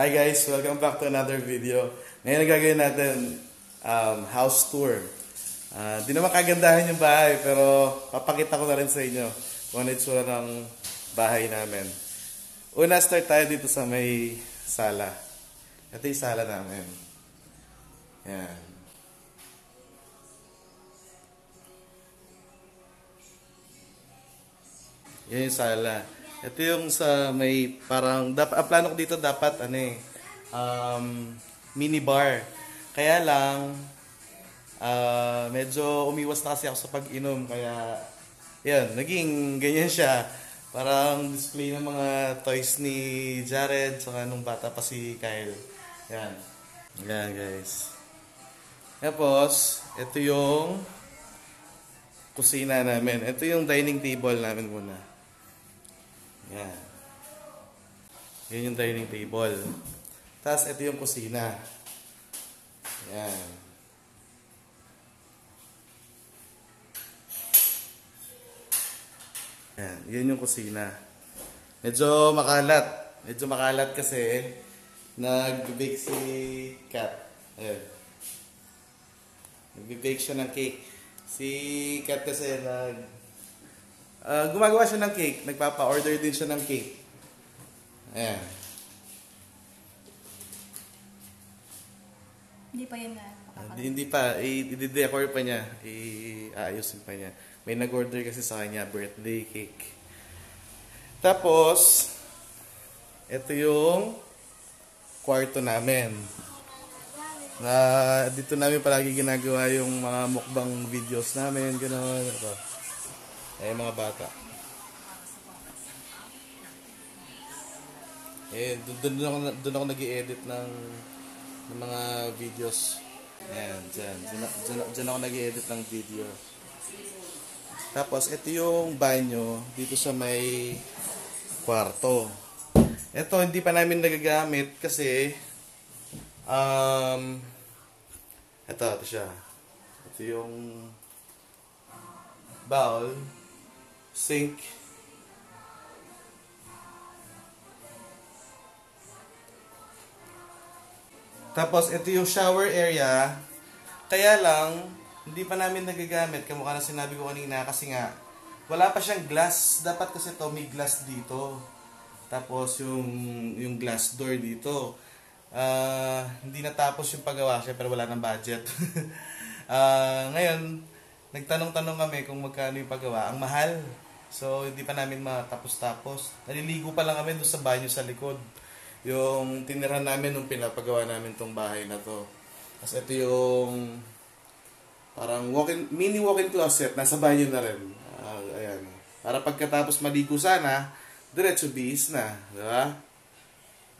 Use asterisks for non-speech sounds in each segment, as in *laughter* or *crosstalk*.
Hi guys, welcome back to another video. Ngayon gagawin natin um, house tour. Ah, di naman kagandahan yung bahay, pero papakita ko na rin sa inyo kung ano itsura ng bahay namin. Una, start tayo dito sa may sala. Ito yung sala namin. Yan. Yan yung sala. Ito yung sa may parang, dap, ang plano ko dito dapat ano eh, um, mini bar. Kaya lang, ah, medyo umiwas na kasi ako sa pag-inom. Kaya, yan, naging ganyan siya. Parang display ng mga toys ni Jared, saka nung bata pa si Kyle. Yan. Yan guys. Tapos, ito yung kusina namin. Ito yung dining table namin muna. Yan. Yan yung dining table. Tapos, ito yung kusina. Yan. Yan. Yan yung kusina. Medyo makalat. Medyo makalat kasi nag-bake si Kat. Ayan. Nag-bake siya ng cake. Si Kat kasi nag... ah, gumagawa siya ng cake. Nagpapa-order din siya ng cake. Ayan. Hindi pa yan na. Hindi, hindi pa. I-decor pa niya. I-aayusin pa niya. May nag-order kasi sa kanya, birthday cake. Tapos, ito yung kwarto namin. Na dito namin palagi ginagawa yung mga mukbang videos namin, gano'n. Ito. Eh, mga bata. Eh, doon, ako, doon ako nag-i-edit ng, ng mga videos. Ayan, dyan. Dyan, ako nag-i-edit ng video. Tapos, ito yung banyo dito sa may kwarto. Ito, hindi pa namin nagagamit kasi um, ito, ito siya. Ito yung bowl, sink, Tapos, ito yung shower area. Kaya lang, hindi pa namin nagagamit. Kamukha na sinabi ko kanina kasi nga, wala pa siyang glass. Dapat kasi to may glass dito. Tapos, yung, yung glass door dito. Ah, hindi natapos yung paggawa siya pero wala ng budget. *laughs* Ah, ngayon, nagtanong-tanong kami kung magkano yung paggawa. Ang mahal. So, hindi pa namin matapos-tapos. Naliligo pa lang kami doon sa banyo sa likod yung tinirahan namin nung pinapagawa namin tong bahay na to. Tapos ito yung parang walk-in, mini walk-in closet, nasa banyo na rin. Ah, ayan. Para pagkatapos maligo sana, diretso bis na. Di ba?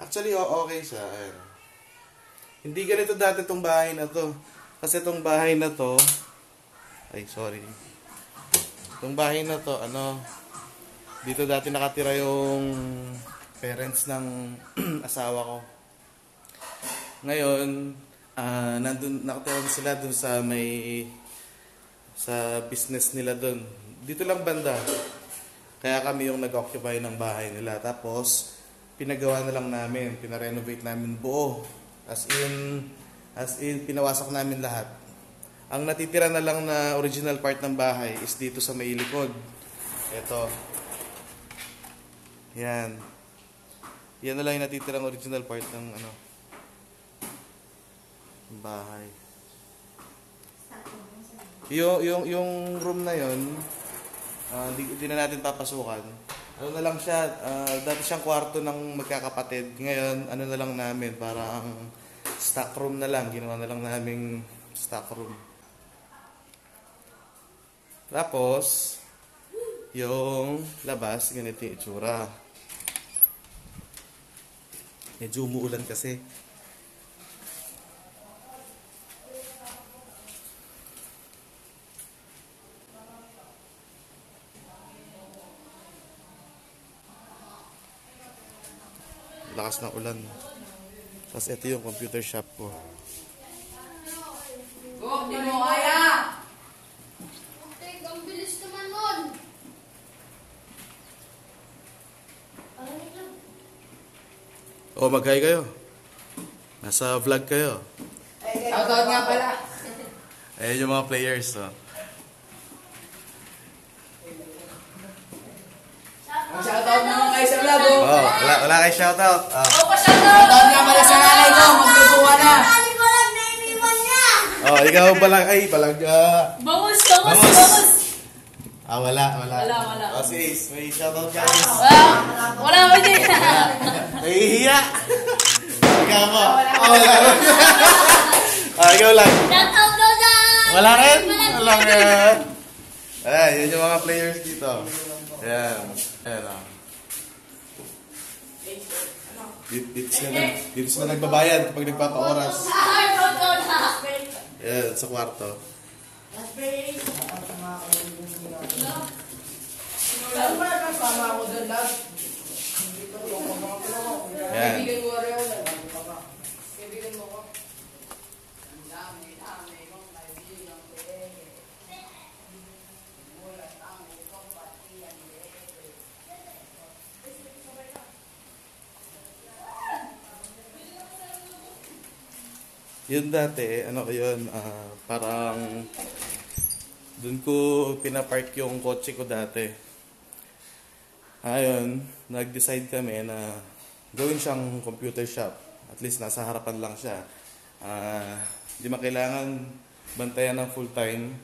Actually, o- okay siya. Ayan. Hindi ganito dati tong bahay na to. Kasi tong bahay na to, ay sorry. Tong bahay na to, ano, dito dati nakatira yung parents ng *clears throat* asawa ko. Ngayon, ah nandun, nakatira na sila dun sa may sa business nila dun. Dito lang banda. Kaya kami yung nag-occupy ng bahay nila. Tapos, pinagawa na lang namin. Pinarenovate namin buo. As in, as in, pinawasak namin lahat. Ang natitira na lang na original part ng bahay is dito sa may likod. Ito. Yan. Yan na lang yung natitirang original part ng ano bahay. Yung yung yung room na yon, ah, di, di na natin papasukan. Ano na lang siya, ah, dati siyang kwarto ng magkakapatid. Ngayon, ano na lang namin, parang stock room na lang. Ginawa na lang naming stock room. Tapos, yung labas, ganito yung itsura. Medyo umuulan kasi. Lakas ng ulan. Tapos ito yung computer shop ko. Oh, di mo kaya! Tek, ang bilis naman nun. Lang? Oh, mag-hi kayo. Nasa vlog kayo. Shoutout nga pala. Ayan yung mga players. Oh. Shoutout naman kayo sa vlog oh. Oh, wala, wala kay shoutout. Oh. Shoutout nga pala sa nanay ko. Magtutuwa na. Oh, ikaw balang ay balangga. Bangus, bangus, Bangus. bangus. Ah, wala, wala. Wala, wala. Oh, si Ace, may shoutout ka. Wala, wala din. Nahihiya. ikaw mo. Oh, wala. ah, ikaw lang. Shout out daw dyan. Wala rin? Wala rin. Ayan, yun yung mga players dito. Ayan. Ayan ah. Dito, dito, sila, nag, dito sila nagbabayad kapag nagpapa-oras. Ayan, sa kwarto. Saan ba kasama ako doon, love? Ayan. Kaibigan mo rin ako. Kaibigan mo ko. Yun dati, ano ko yun, ah, parang doon ko pinapark yung kotse ko dati. Ayun, nag-decide kami na gawin siyang computer shop. At least nasa harapan lang siya. Ah, Hindi makailangan bantayan ng full time.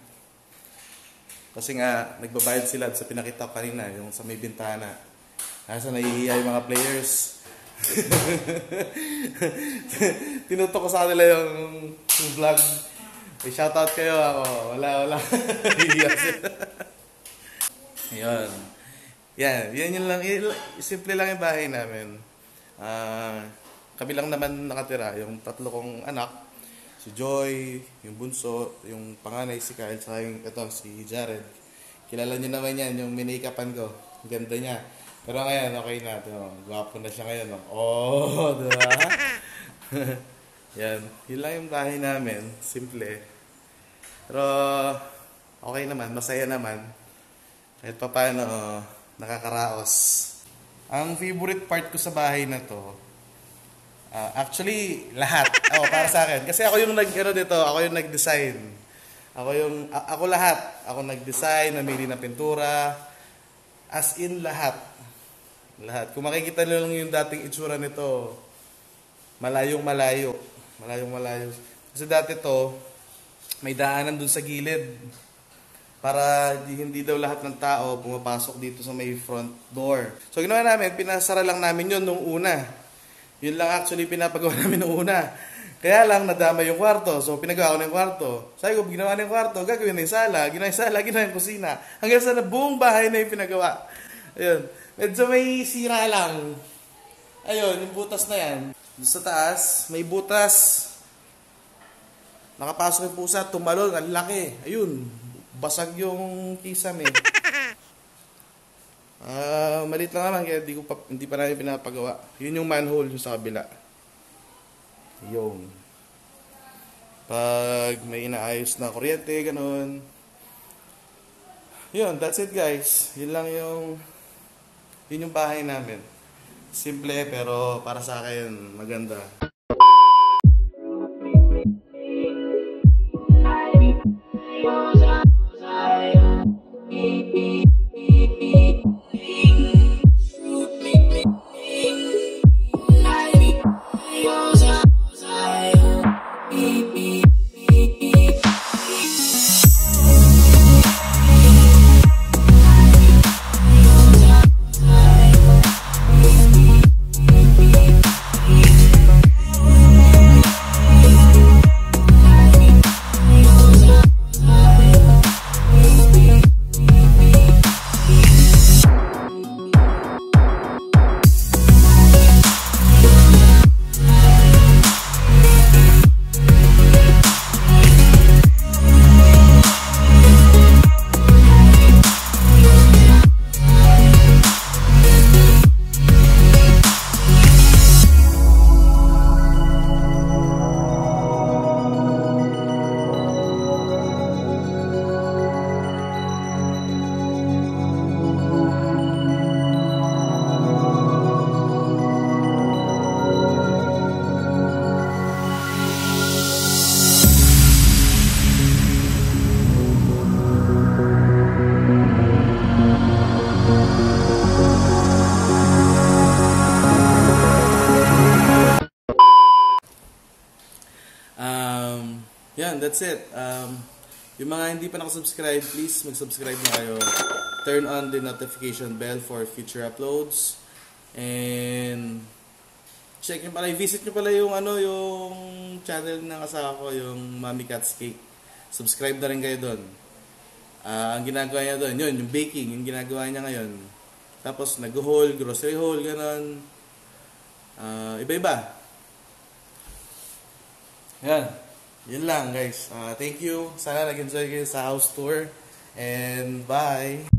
Kasi nga, nagbabayad sila sa pinakita ko kanina, yung sa may bintana. Nasa nahihiya yung mga players. *laughs* Tinutok ko sa kanila yung, yung vlog. May shoutout kayo ako. Wala, wala. *laughs* Ayun. Yan, yan yun. Yun lang- Simple lang yung bahay namin. Ah, kami lang naman nakatira. Yung tatlo kong anak. Si Joy, yung bunso, yung panganay si Kyle, saka yung ito, si Jared. Kilala niyo naman yan, yung minikapan ko. Ang ganda niya. Pero ngayon, okay na. Ito, gwapo na siya ngayon. Oh, oh *laughs* di ba? *laughs* yan. Yun lang yung bahay namin. Simple. Pero, okay naman. Masaya naman. Kahit pa paano, nakakaraos. Ang favorite part ko sa bahay na to, ah, actually, lahat. *laughs* Oh, para sa akin. Kasi ako yung nag, ano dito, ako yung nag-design. Ako yung, a- ako lahat. Ako nag-design, namili ng pintura. As in, lahat. Lahat. Kung makikita nyo lang yung dating itsura nito, malayong malayo. Malayong malayo. Kasi dati to, may daanan dun sa gilid. Para di, hindi daw lahat ng tao pumapasok dito sa may front door. So ginawa namin, pinasara lang namin yun nung una. Yun lang actually pinapagawa *laughs* namin nung una. Kaya lang nadama yung kwarto. So pinagawa ko yung kwarto. Sabi ko, ginawa na yung kwarto, gagawin na yung sala, ginawa yung sala, *laughs* ginawa yung kusina. Hanggang sa buong bahay na yung pinagawa. Ayun. Medyo may sira lang. Ayun, yung butas na yan. Doon sa taas, may butas. Nakapasok yung pusa, tumalon, ang laki. Ayun, basag yung kisame. *laughs* Ah, malit lang naman kaya di ko pa, hindi pa namin pinapagawa. Yun yung manhole yung sa kabila. Yung. Pag may inaayos na kuryente, ganun. Yun, that's it guys. Yun lang yung yun yung bahay namin. Simple pero para sa akin maganda. Yan, that's it. Um, yung mga hindi pa nakasubscribe, please mag-subscribe na kayo. Turn on the notification bell for future uploads. And check nyo pala, visit nyo pala yung ano, yung channel ng asawa ko, yung Mommy Cat's Cake. Subscribe na rin kayo doon. Ah, ang ginagawa niya doon, yun, yung baking, yung ginagawa niya ngayon. Tapos nag-haul, grocery haul, ganun. Ah, iba-iba. Yan. Yun lang, guys. Ah, thank you. Sana nag-enjoy kayo sa house tour. And bye!